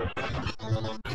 どうも。